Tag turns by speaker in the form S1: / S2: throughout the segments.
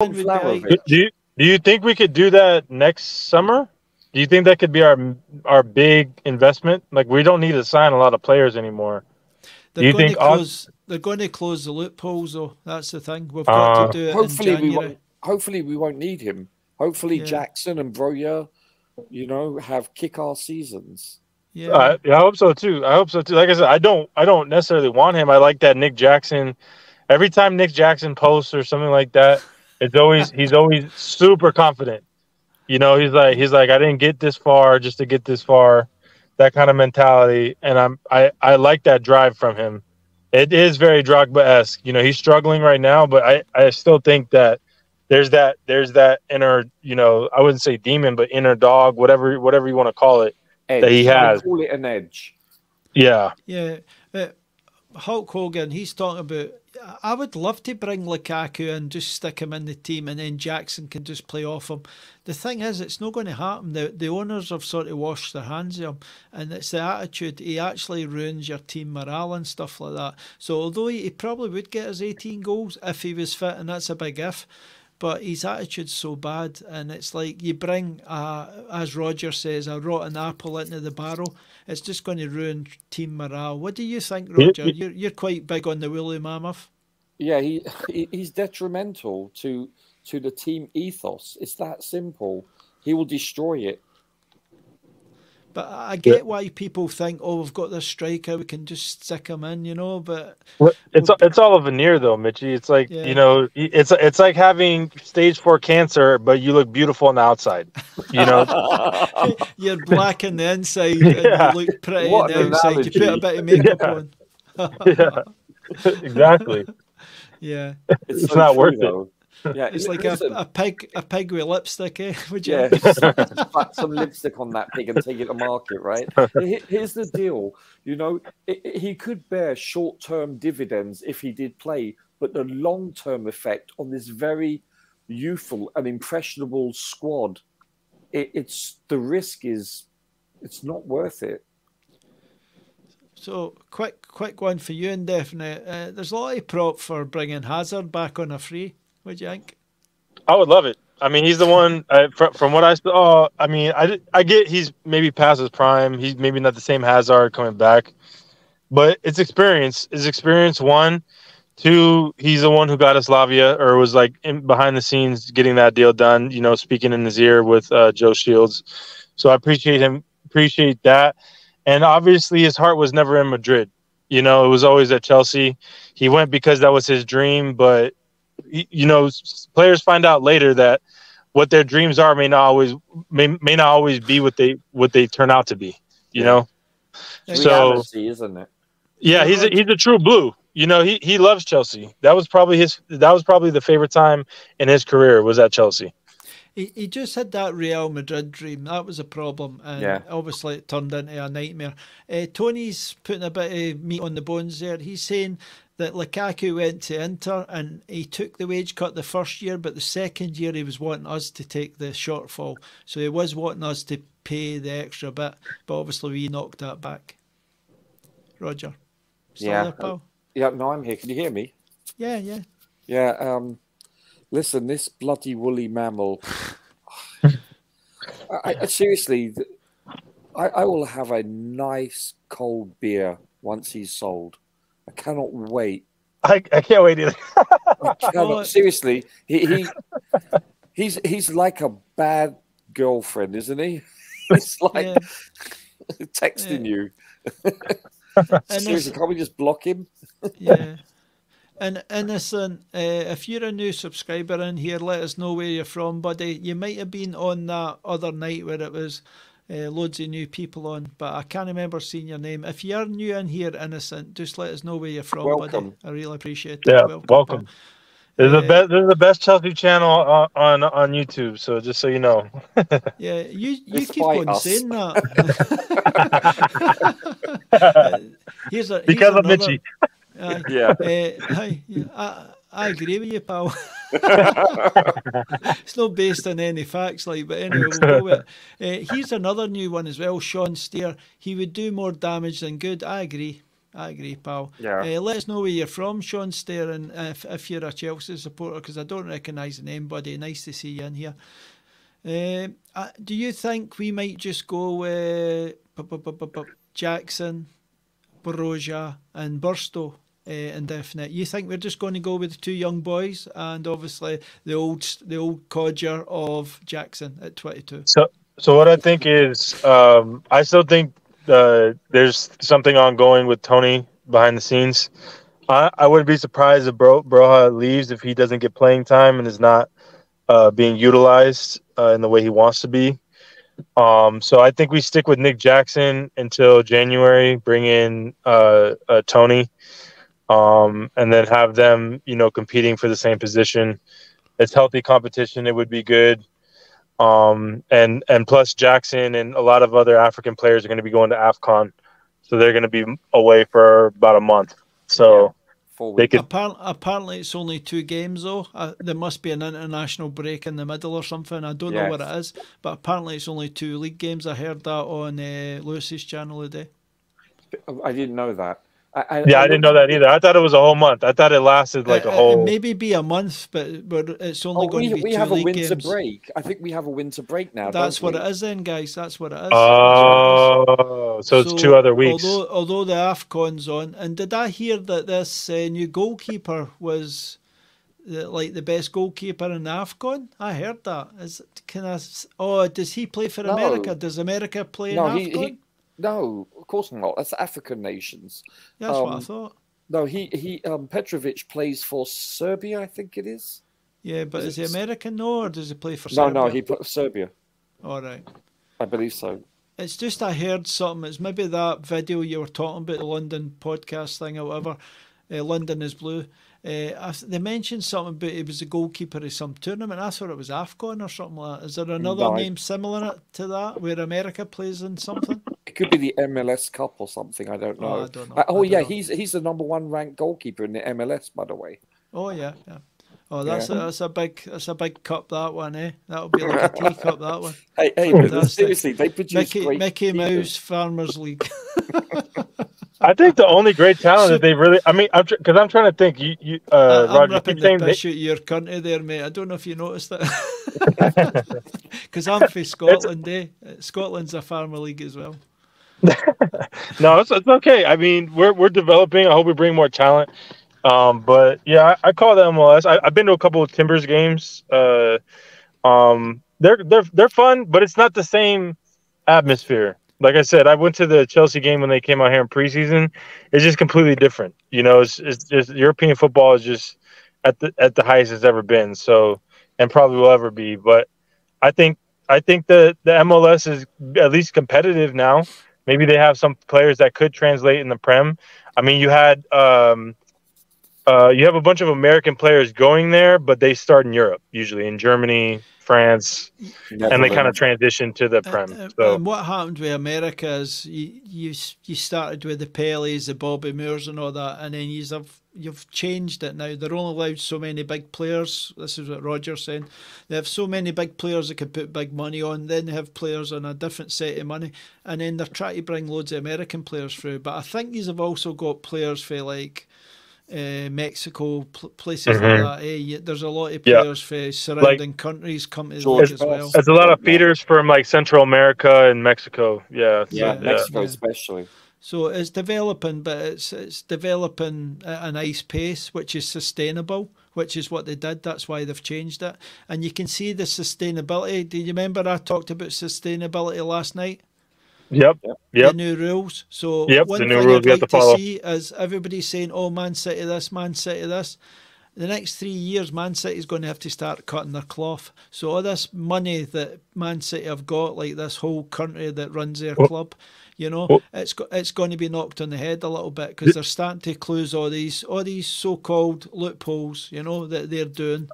S1: Do,
S2: do you do you think we could do that next summer? Do you think that could be our our big investment? Like we don't need to sign a lot of players anymore.
S1: They're do you think close, they're going to close the loopholes though? That's the thing. We've got uh, to do it.
S3: Hopefully we won't. Hopefully we won't need him. Hopefully yeah. Jackson and Broja, you know, have kick-ass seasons.
S2: Yeah. Uh, yeah, I hope so too. I hope so too. Like I said, I don't I don't necessarily want him. I like that Nick Jackson. Every time Nick Jackson posts or something like that, it's always he's always super confident. You know, he's like he's like I didn't get this far just to get this far. That kind of mentality, and I'm I I like that drive from him. It is very Drogba esque. You know, he's struggling right now, but I I still think that there's that there's that inner you know I wouldn't say demon, but inner dog, whatever whatever you want to call it, edge. that he has.
S3: call it an edge.
S2: Yeah.
S1: Yeah. Hulk Hogan, he's talking about I would love to bring Lukaku and just stick him in the team, and then Jackson can just play off him. The thing is, it's not going to happen. The the owners have sort of washed their hands of him, and it's the attitude. He actually ruins your team morale and stuff like that. So although he, he probably would get his 18 goals if he was fit, and that's a big if but his attitude's so bad, and it's like you bring, uh, as Roger says, a rotten apple into the barrel. It's just going to ruin team morale. What do you think, Roger? You're you're quite big on the woolly mammoth.
S3: Yeah, he, he's detrimental to to the team ethos. It's that simple. He will destroy it.
S1: But I get why people think, oh, we've got this striker, we can just stick him in, you know. But
S2: it's it's all a veneer, though, Mitchy. It's like yeah. you know, it's it's like having stage four cancer, but you look beautiful on the outside. You know,
S1: you're black on the inside yeah. you look pretty what on the outside. You put a bit of makeup
S2: yeah. on. yeah, exactly.
S1: Yeah,
S2: it's, it's so not true, worth though. it.
S1: Yeah, it's like a, a pig, a pig with lipstick, eh? Would you?
S3: Yeah, slap some lipstick on that pig and take it to market, right? Here's the deal. You know, it, it, he could bear short-term dividends if he did play, but the long-term effect on this very youthful and impressionable squad, it, it's the risk is, it's not worth it.
S1: So, quick, quick one for you, indefinite. Uh, there's a lot of prop for bringing Hazard back on a free. What do you think?
S2: I would love it. I mean, he's the one. From, what I saw, I mean, I I get he's maybe past his prime. He's maybe not the same Hazard coming back, but it's experience. Is experience one. Two, he's the one who got us Lavia, or was like in, behind the scenes getting that deal done. You know, speaking in his ear with uh, Joe Shields. So I appreciate him. Appreciate that. And obviously, his heart was never in Madrid. You know, it was always at Chelsea. He went because that was his dream, but you know, players find out later that what their dreams are may not always may, may not always be what they what they turn out to be. You know,
S3: so isn't it?
S2: Yeah, he's a, he's a true blue. You know, he he loves Chelsea. That was probably his. That was probably the favorite time in his career was at Chelsea.
S1: He, he just had that Real Madrid dream. That was a problem, and yeah. obviously it turned into a nightmare. Uh, Tony's putting a bit of meat on the bones there. He's saying that Lukaku went to Inter and he took the wage cut the first year, but the second year he was wanting us to take the shortfall. So he was wanting us to pay the extra bit, but obviously we knocked that back. Roger.
S3: Yeah. There? Yeah, no, I'm here. Can you hear me?
S1: Yeah, yeah.
S3: Yeah, um, listen, this bloody woolly mammal. I, I, seriously, I, I will have a nice cold beer once he's sold. I cannot wait.
S2: I, I can't wait either.
S3: cannot, seriously, he, he he's he's like a bad girlfriend, isn't he? It's like yeah. texting yeah. you. seriously, can't we just block him?
S1: yeah. And innocent, uh, if you're a new subscriber in here, let us know where you're from, buddy. You might have been on that other night where it was uh, loads of new people on, but I can't remember seeing your name. If you're new in here, innocent, just let us know where you're from, welcome. buddy. I really appreciate it.
S2: Yeah, welcome. welcome. This is the uh, best. This is the best Chelsea channel on on, on YouTube. So just so you know.
S1: yeah, you you keep on us. saying that.
S2: here's a, here's because another, of Mitchy.
S3: Uh, yeah.
S1: Uh, hi, yeah, I, I agree with you, pal. it's not based on any facts, like, but anyway, we'll go with it. Uh, here's another new one as well. Sean Steer. He would do more damage than good. I agree. I agree, pal.
S3: Yeah.
S1: Uh, let us know where you're from, Sean Steer, and if, if you're a Chelsea supporter, because I don't recognise the name, buddy. Nice to see you in here. Uh, uh, do you think we might just go with Jackson, Broja, and Burstow? Uh, indefinite. You think we're just going to go with the two young boys and obviously the old the old codger of Jackson at 22.
S2: So, so what I think is, um, I still think uh, there's something ongoing with Toney behind the scenes. I, I wouldn't be surprised if Bro, Broja leaves if he doesn't get playing time and is not uh, being utilized uh, in the way he wants to be. Um, so I think we stick with Nick Jackson until January. Bring in uh, uh, Toney, um, and then have them, you know, competing for the same position. It's healthy competition. It would be good. Um, and and plus Jackson and a lot of other African players are going to be going to Afcon, so they're going to be away for about a month. So
S3: Four
S2: they could
S1: Apparently, apparently, it's only two games though. Uh, there must be an international break in the middle or something. I don't know what it is, but apparently it's only two league games. I heard that on uh, Lewis's channel today.
S3: I didn't know that. I, I,
S2: yeah, I didn't know that either. I thought it was a whole month. I thought it lasted like
S1: Uh,
S2: a
S1: uh,
S2: whole.
S1: Maybe be a month, but but it's only
S3: Oh,
S1: going
S3: we,
S1: to be
S3: we
S1: two
S3: have a winter
S1: games.
S3: break. I think we have a winter break now.
S1: That's what
S3: we?
S1: it is, then, guys. That's what it is.
S2: Oh, so it's two other weeks.
S1: Although, although the Afcon's on, and did I hear that this uh, new goalkeeper was the, like the best goalkeeper in the Afcon? I heard that. Is can I? s- Oh, does he play for
S3: No.
S1: America? Does America play
S3: No,
S1: in
S3: he,
S1: Afcon?
S3: he, no, of course not. That's African nations.
S1: That's what I
S3: um,
S1: thought.
S3: No, he he um Petrovic plays for Serbia, I think it is.
S1: Yeah, but
S3: is
S1: is he American? No, or does he play for?
S3: No, no,
S1: Serbia?
S3: he put Serbia.
S1: All right.
S3: I believe so.
S1: It's just I heard something. It's maybe that video you were talking about, the London podcast thing or whatever. Uh, London is blue. Uh, I, they mentioned something about he was a goalkeeper of some tournament. I thought it was AFCON or something like that. Is there another
S3: No, I-
S1: name similar to that where America plays in something?
S3: It could be the MLS Cup or something. I don't know.
S1: Oh, I don't know.
S3: Uh,
S1: I
S3: oh
S1: don't
S3: yeah,
S1: know.
S3: he's he's the number one ranked goalkeeper in the MLS, by the way.
S1: Oh yeah, yeah. Oh, that's
S3: Yeah.
S1: a, that's a big that's a big cup that one, eh? That'll be like a teacup that one.
S3: Hey, hey, but seriously, they produce
S1: Mickey
S3: great
S1: Mickey
S3: keepers.
S1: Mouse Farmers League.
S2: I think the only great talent that they really. I mean, I'm because I'm trying to think. You, you, uh,
S1: I- I'm
S2: Roger,
S1: ripping
S2: keep
S1: the
S2: saying they,
S1: piss out of your country there, mate. I don't know if you noticed that. Because I'm from Scotland, eh? Scotland's a farmer league as well.
S2: no, it's, it's okay. I mean, we're we're developing. I hope we bring more talent. Um, but yeah, I, I call the MLS. I, I've been to a couple of Timbers games. Uh, um, they're they're they're fun, but it's not the same atmosphere. Like I said, I went to the Chelsea game when they came out here in preseason. It's just completely different. You know, it's it's just European football is just at the at the highest it's ever been. So, and probably will ever be. But I think I think the the MLS is at least competitive now. Maybe they have some players that could translate in the Prem. I mean, you had um, uh, you have a bunch of American players going there, but they start in Europe usually in Germany, France, and they kind of transitioned to the
S1: Uh,
S2: Prem.
S1: uh,
S2: So
S1: And what happened with America is you, you you started with the Pelés, the Bobby Moores, and all that, and then you've you've changed it now. They're only allowed so many big players. This is what Roger's saying. They have so many big players that can put big money on. Then they have players on a different set of money, and then they're trying to bring loads of American players through. But I think these have also got players for like. Uh, Mexico, pl- places
S2: Mhm.
S1: like that. Eh? You- There's a lot of
S2: Yeah.
S1: players for surrounding countries come to the league as well.
S2: There's a lot of feeders from like Central America and Mexico. Yeah, so,
S3: Yeah,
S1: Yeah.
S3: Mexico
S1: Yeah.
S3: especially.
S1: So it's developing, but it's it's developing at a nice pace, which is sustainable, which is what they did. That's why they've changed it, and you can see the sustainability. Do you remember I talked about sustainability last night?
S2: Yep. Yep.
S1: The new rules. So
S2: Yep,
S1: one
S2: the new
S1: thing
S2: rules
S1: I'd like
S2: to follow.
S1: see is everybody saying, "Oh, Man City this, Man City this." The next three years, Man City is going to have to start cutting their cloth. So all this money that Man City have got, like this whole country that runs their
S2: Well-
S1: club, you know,
S2: well-
S1: it's go- it's going to be knocked on the head a little bit because they're starting to close all these all these so-called loopholes, you know, that they're doing.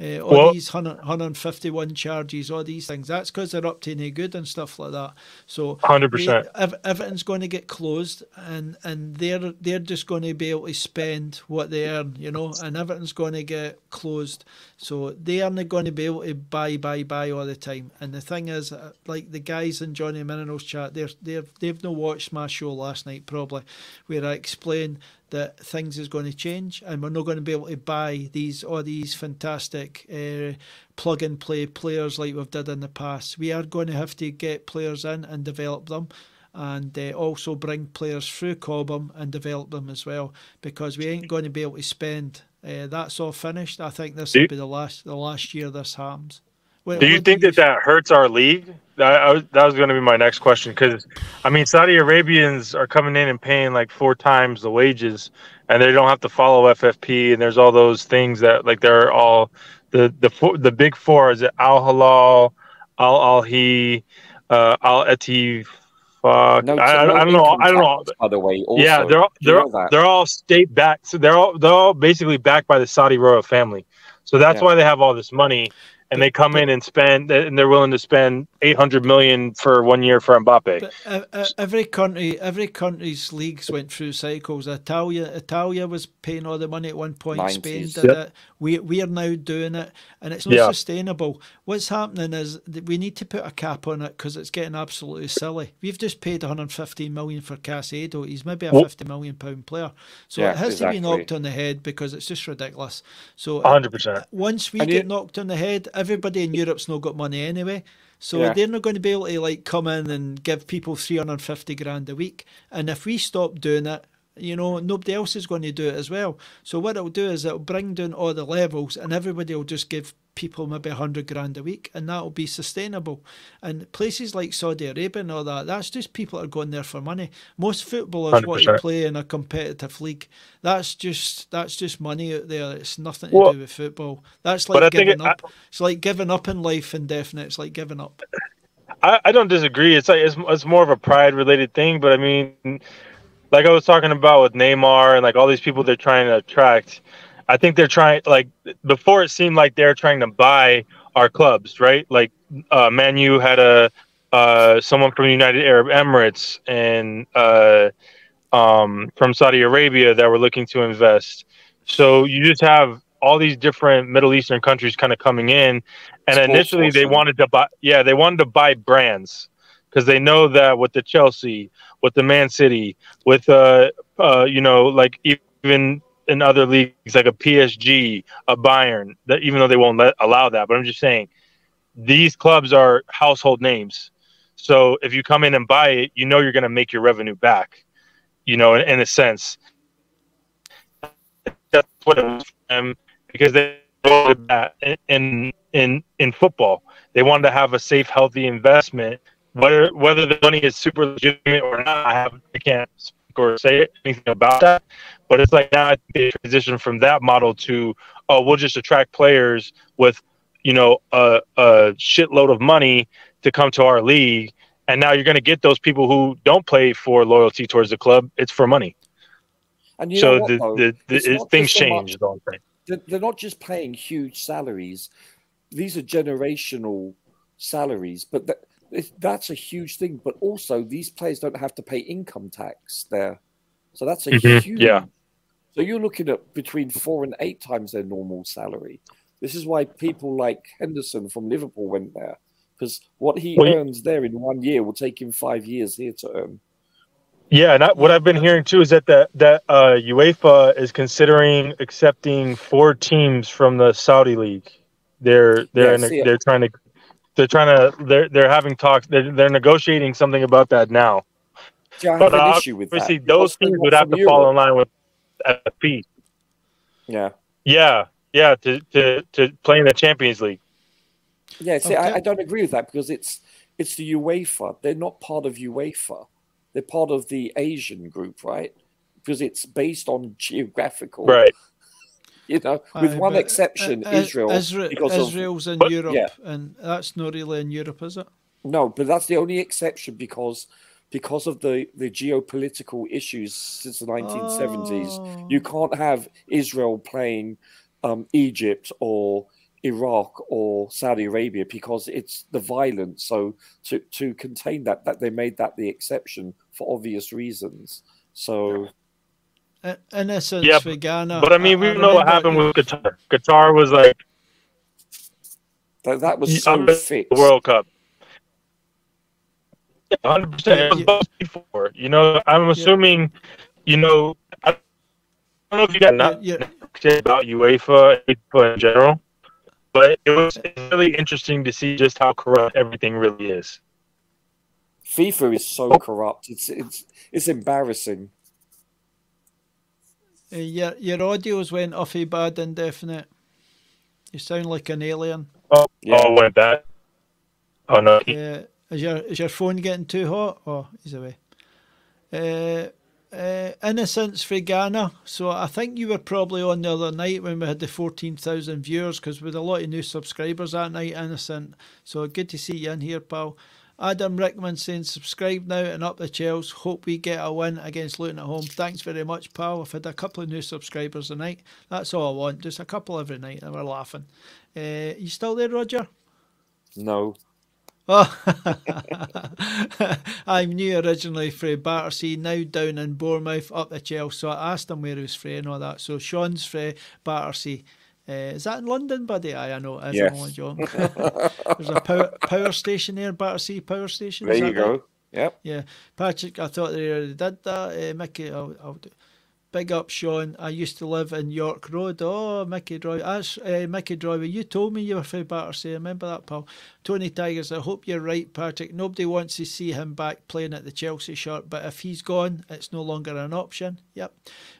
S1: Uh, all well, these 100, 151 charges, all these things. That's because they're up to no good and stuff like that. So
S2: 100%.
S1: They, everything's going to get closed, and and they're they're just going to be able to spend what they earn, you know, and everything's going to get closed. So they aren't going to be able to buy, buy, buy all the time. And the thing is, uh, like the guys in Johnny Minerals chat, they're they're they've not watched my show last night probably, where I explain that things is going to change and we're not going to be able to buy these all these fantastic uh, plug and play players like we've did in the past. We are going to have to get players in and develop them and uh, also bring players through Cobham and develop them as well because we ain't going to be able to spend. Uh, that's all finished. I think this will be the last the last year this happens.
S2: Do you think that that hurts our league? That, I was, that was going to be my next question because, I mean, Saudi Arabians are coming in and paying like four times the wages, and they don't have to follow FFP. And there's all those things that like they're all the the the big four is it Al Hilal, Al Ahly, uh, Al Etif. Fuck, no, I, I, don't know. I don't know.
S3: By the way, also,
S2: yeah, they're all, they're they're all state backed. So they're all they're all basically backed by the Saudi royal family. So that's yeah. why they have all this money and they come in and spend and they're willing to spend 800 million for one year for Mbappe.
S1: But, uh, uh, every country every country's leagues went through cycles. Italia Italia was paying all the money at one point. 90s. Spain did yep. it. We we are now doing it and it's not yeah. sustainable. What's happening is we need to put a cap on it because it's getting absolutely silly. We've just paid 115 million for Caicedo. He's maybe a 50 million pound player. So yeah, it has exactly. to be knocked on the head because it's just ridiculous. So
S2: 100%.
S1: Once we and get you, knocked on the head, everybody in Europe's not got money anyway. So yeah. they're not going to be able to like come in and give people 350 grand a week. And if we stop doing it, you know, nobody else is going to do it as well. So what it'll do is it'll bring down all the levels and everybody will just give people maybe 100 grand a week and that'll be sustainable. And places like Saudi Arabia and all that, that's just people that are going there for money. Most footballers 100%. want to play in a competitive league. That's just that's just money out there. It's nothing to well, do with football. That's like giving it, up. I, it's like giving up in life indefinite. It's like giving up.
S2: I, I don't disagree. It's like it's, it's more of a pride related thing, but I mean like I was talking about with Neymar and like all these people they're trying to attract I think they're trying like before it seemed like they're trying to buy our clubs, right? Like uh, Manu had a uh, someone from United Arab Emirates and uh, um, from Saudi Arabia that were looking to invest. So you just have all these different Middle Eastern countries kind of coming in, and initially they wanted to buy, yeah, they wanted to buy brands because they know that with the Chelsea, with the Man City, with uh, uh, you know, like even in other leagues like a PSG, a Bayern, that even though they won't let, allow that. But I'm just saying these clubs are household names. So if you come in and buy it, you know you're going to make your revenue back. You know, in, in a sense, that's what it was them because they that in in in football. They wanted to have a safe, healthy investment. Whether whether the money is super legitimate or not, I have I can't speak or say anything about that. But it's like now they transition from that model to oh, we'll just attract players with you know a, a shitload of money to come to our league, and now you're going to get those people who don't play for loyalty towards the club; it's for money. And so what, the, the, the things change.
S3: they're not just paying huge salaries; these are generational salaries, but. The, that's a huge thing. But also, these players don't have to pay income tax there, so that's a mm-hmm. huge.
S2: Yeah.
S3: So you're looking at between four and eight times their normal salary. This is why people like Henderson from Liverpool went there because what he well, earns there in one year will take him five years here to earn.
S2: Yeah, and I, what I've been hearing too is that that that uh, UEFA is considering accepting four teams from the Saudi league. They're they're yeah, a, they're trying to they're trying to they're they're having talks. They're they're negotiating something about that now.
S3: Yeah, I have but an uh, issue with
S2: obviously, that. those teams would have to Europe. fall in line with FP.
S3: Yeah.
S2: Yeah, yeah, to to to play in the Champions League.
S3: Yeah, see, okay. I, I don't agree with that because it's it's the UEFA. They're not part of UEFA. They're part of the Asian group, right? Because it's based on geographical
S2: right
S3: you know, with Aye, one exception, uh, Israel.
S1: Israel Israel's of, in but, Europe, yeah. and that's not really in Europe, is it?
S3: No, but that's the only exception because because of the, the geopolitical issues since the 1970s. Oh. You can't have Israel playing um, Egypt or Iraq or Saudi Arabia because it's the violence. So to to contain that, that they made that the exception for obvious reasons. So.
S1: Innocence
S2: Yeah,
S1: for Ghana.
S2: But I mean, we know what happened with Qatar. Qatar was like
S3: That, that was so
S2: the World Cup. Hundred percent. It was
S1: Yeah.
S2: both before. You know, I'm assuming. You know, I don't know if you got not
S1: Yeah,
S2: about UEFA, UEFA in general, but it was really interesting to see just how corrupt everything really is.
S3: FIFA is so corrupt. It's it's it's embarrassing.
S1: Uh, your your audio's went offy bad indefinite. You sound like an alien.
S2: Oh,
S3: Yeah.
S2: oh, went back. Oh no,
S1: Uh, is your is your phone getting too hot? Oh, he's away. Uh, uh, innocence for Ghana. So I think you were probably on the other night when we had the fourteen thousand viewers because we had a lot of new subscribers that night. Innocent. So good to see you in here, pal. Adam Rickman saying subscribe now and up the Chels. Hope we get a win against Luton at home. Thanks very much, pal. I've had a couple of new subscribers tonight. That's all I want. Just a couple every night and we're laughing. Uh, you still there, Roger?
S3: No.
S1: Oh, I'm new originally from Battersea, now down in Bournemouth, up the Chelsea. So I asked him where he was from and all that. So Sean's from Battersea. Uh, is that in London, buddy? Aye, I know it is.
S3: Yes.
S1: There's a power, power station there, Battersea Power Station.
S3: There you
S1: right?
S3: go. Yep.
S1: Yeah, Patrick, I thought they already did that. Uh, Mickey, I'll, I'll do. Big up, Sean. I used to live in York Road. Oh, Mickey Droy. That's uh, Mickey Droy. You told me you were from Battersea. Remember that, pal. Tony Tigers, I hope you're right, Patrick. Nobody wants to see him back playing at the Chelsea shirt, but if he's gone, it's no longer an option. Yep.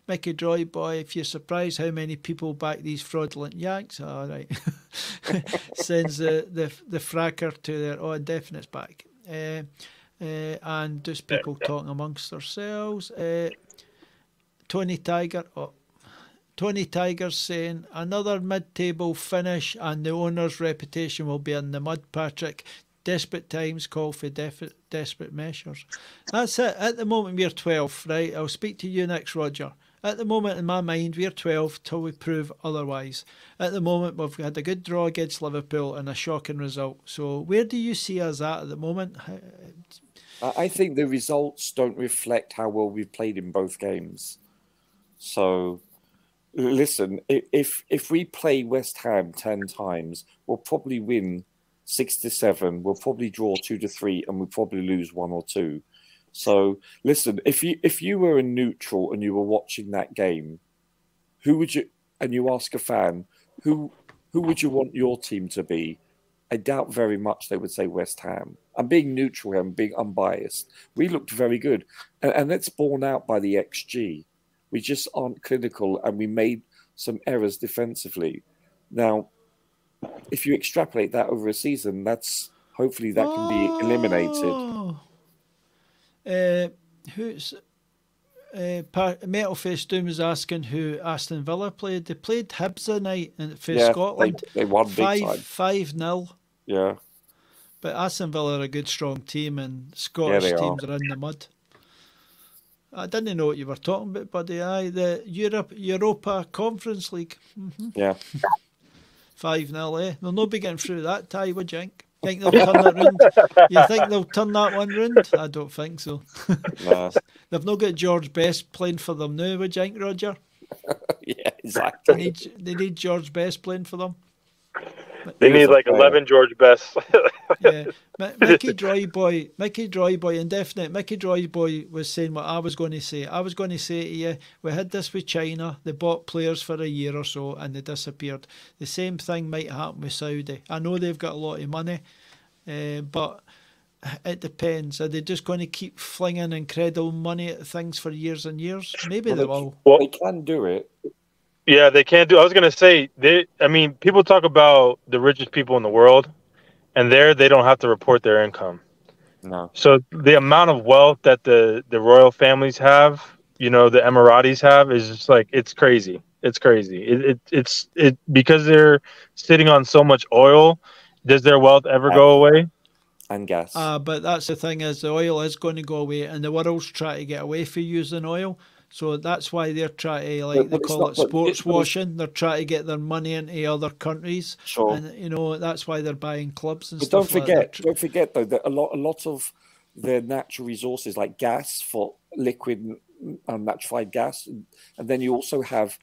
S1: Mickey Droy, boy, if you're surprised how many people back these fraudulent Yanks, all right. Sends the, the, the fracker to their, oh, indefinites back. Uh, uh, and just people talking amongst themselves. Uh, Tony Tiger, oh, Tony Tiger's saying another mid-table finish, and the owner's reputation will be in the mud. Patrick, desperate times call for desperate measures. That's it. At the moment, we're 12, right? I'll speak to you next, Roger. At the moment, in my mind, we're 12 till we prove otherwise. At the moment, we've had a good draw against Liverpool and a shocking result. So, where do you see us at at the moment?
S3: I think the results don't reflect how well we've played in both games. So, listen, if if we play West Ham ten times, we'll probably win six to seven. We'll probably draw two to three, and we'll probably lose one or two. So, listen, if you if you were a neutral and you were watching that game, who would you? And you ask a fan, who who would you want your team to be? I doubt very much they would say West Ham. I'm being neutral I'm being unbiased. We looked very good. And, and that's borne out by the XG. We just aren't clinical and we made some errors defensively. Now, if you extrapolate that over a season, that's hopefully that can be eliminated.
S1: Oh. Uh, who's uh, Pa- Metalface Doom is asking who Aston Villa played. They played Hibs the night in, for
S3: Yeah,
S1: Scotland.
S3: They, they won big
S1: Five
S3: time.
S1: five nil.
S3: Yeah.
S1: But Aston Villa are a good strong team, and Scottish
S3: are.
S1: teams are in the mud. I didn't know what you were talking about, buddy. Aye, the Europe Europa Conference League,
S3: Yeah.
S1: five 0 eh? They'll not be getting through that tie, would you think? Think they'll turn it round? You think they'll turn that one round? I don't think so.
S3: Nah.
S1: They've not got George Best playing for them now, would you think, Roger?
S3: yeah,
S1: They
S3: exactly.
S1: need, they need George Best playing for them.
S2: They need like
S3: player.
S2: eleven George Best.
S1: Yeah, Mi- Mickey Dryboy, Mickey Dryboy, indefinite. Mickey Dryboy was saying what I was going to say. I was going to say to you, we had this with China. They bought players for a year or so and they disappeared. The same thing might happen with Saudi. I know they've got a lot of money, uh, but it depends. Are they just going to keep flinging incredible money at things for years and years? Maybe
S3: Well,
S1: they
S3: they-
S1: will.
S2: well,
S3: They can do it.
S2: Yeah, they can't do. I was gonna say they. I mean, people talk about the richest people in the world, and there they don't have to report their income.
S3: No.
S2: So the amount of wealth that the the royal families have, you know, the Emiratis have, is just like it's crazy. It's crazy. It, it it's it because they're sitting on so much oil. Does their wealth ever go away?
S3: And gas.
S1: Uh, but that's the thing is the oil is going to go away, and the world's trying to get away from using oil. So that's why they're trying to like
S3: But-
S1: they
S3: but
S1: call
S3: not-
S1: it sports washing. They're trying to get their money into other countries,
S3: Sure.
S1: and you know that's why they're buying clubs and
S3: But don't
S1: stuff. like that.
S3: forget, don't forget though that a lot, a lot of their natural resources, like gas for liquid and and nitrified gas, and, and then you also have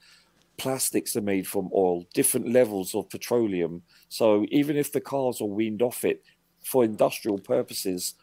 S3: plastics are made from oil, different levels of petroleum. So even if the cars are weaned off it for industrial purposes,